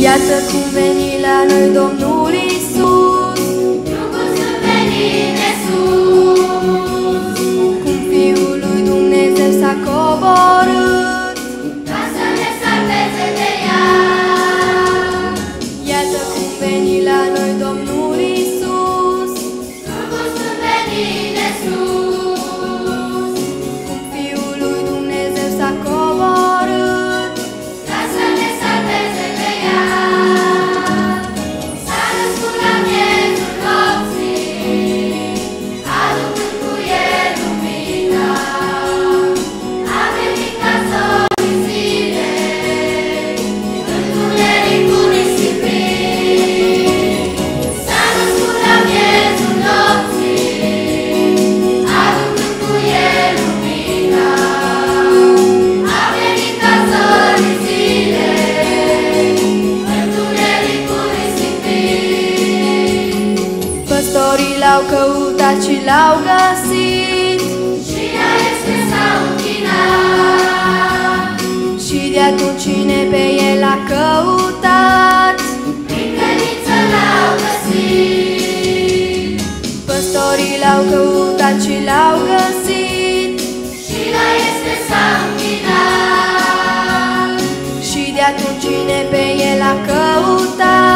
Iată cum veni la noi Domnul Isus, Jesús. l-au căutat și l-au găsit. Și la este s-au Și de atunci cine pe el a căutat? Prin căniță l-au găsit. Păstorii l-au căutat și l-au găsit. Și la este s-au închinat. Și de atunci cine pe el a căutat?